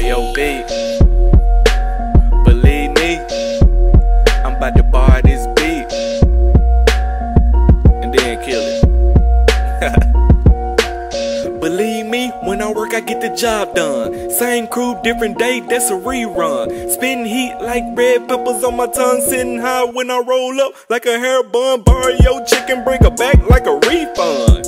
Mario Believe me, I'm about to bar this beat and then kill it. Believe me, when I work, I get the job done. Same crew, different day, that's a rerun. Spitting heat like red peppers on my tongue, sitting high when I roll up like a hair bun. Bar your chicken, bring her back like a refund.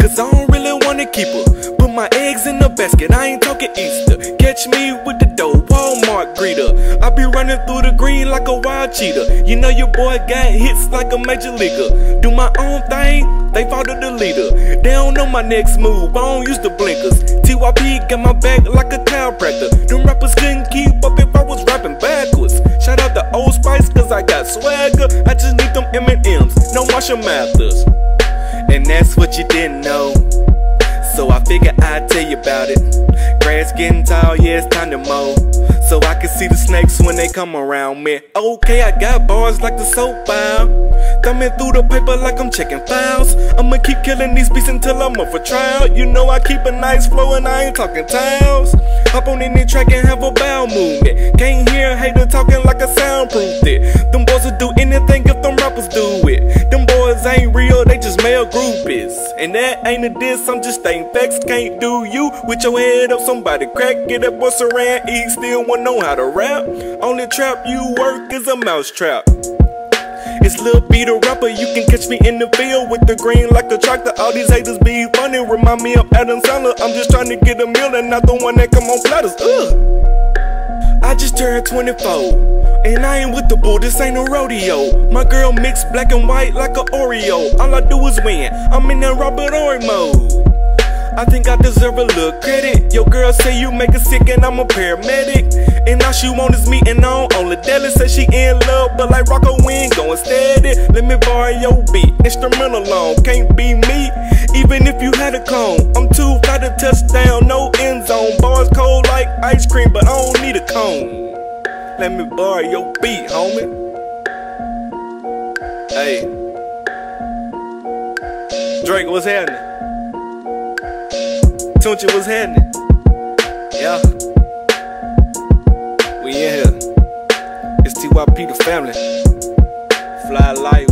Cause I don't really wanna keep her. Put my eggs in the basket, I ain't talking Easter. Catch me with the dough, Walmart greeter. I be running through the green like a wild cheetah. You know your boy got hits like a major leaguer. Do my own thing, they follow the leader. They don't know my next move, I don't use the blinkers. TYP got my back like a chiropractor. Them rappers couldn't keep up if I was rapping backwards. Shout out to Old Spice, cause I got swagger. I just need them M&M's, no Marshall Mathers. And that's what you didn't know. So I figured I'd tell you about it. Grass getting tall, yeah, it's time to mow. So I can see the snakes when they come around me. Okay, I got bars like the soap file. Thumbing through the paper like I'm checking files. I'ma keep killing these beats until I'm up for trial. You know I keep a nice flow and I ain't talking towels. Hop on any track and have a bow movement. Can't hear a hater talking like a soundproofed it. Them boys will do anything if them rappers do it. Them boys ain't they just male groupies. And that ain't a diss, I'm just stating facts. Can't do you with your head up, somebody crack. Get that boy around, eat, still wanna know how to rap. Only trap you work is a mouse trap. It's Lil B the rapper, you can catch me in the field with the green like a tractor. All these haters be funny, remind me of Adam Sandler. I'm just trying to get a meal and not the one that come on platters. Ugh. I just turned 24, and I ain't with the bull, this ain't a rodeo. My girl mixed black and white like a Oreo. All I do is win, I'm in that Robert Horry mode. I think I deserve a little credit. Your girl say you make her sick and I'm a paramedic. And all she want is me and on only Deli says she in love, but like Rocco Wing going steady. Let me borrow your beat, instrumental long, can't be me. Even if you had a cone, I'm too fly to touchdown, no end zone. Bars cold like ice cream, but cone. Let me borrow your beat, homie. Hey. Drake, what's happening? Tunchi, what's happening? Yeah. We in here. It's TYP, the family. Fly life.